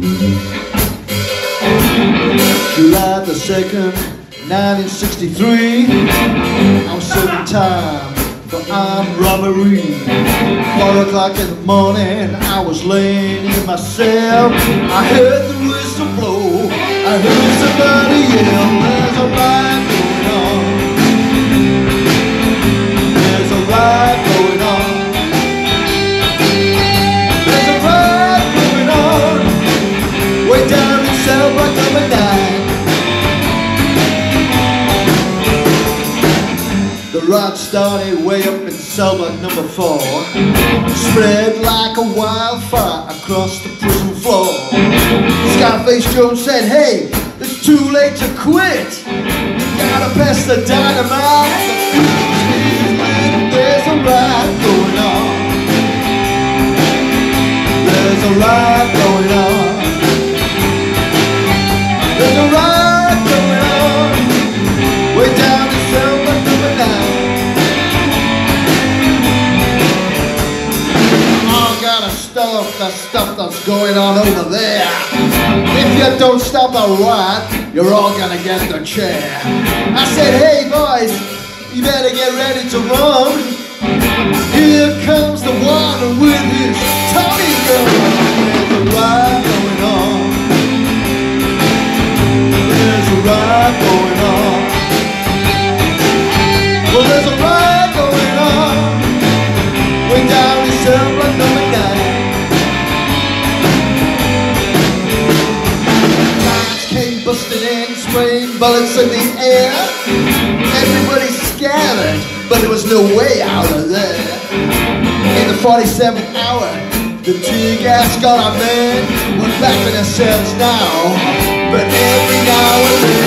July the 2nd, 1963 I was serving time for armed robbery. Four o'clock in the morning I was laying in my cell. I heard the The rot started way up in cell number four. Spread like a wildfire across the prison floor. Scarface Jones said, hey, it's too late to quit. You gotta pass the dynamite. There's a riot going on. There's a riot gotta stop the stuff that's going on over there. If you don't stop the riot, you're all gonna get the chair. I said, hey boys, you better get ready to run. Here comes the one with his Tommy gun. There's a riot going on. There's a riot going on. In, spraying bullets in the air. Everybody scattered, but there was no way out of there. In the 47th hour, the tear gas got our men. We're back in our cells now, but every now and then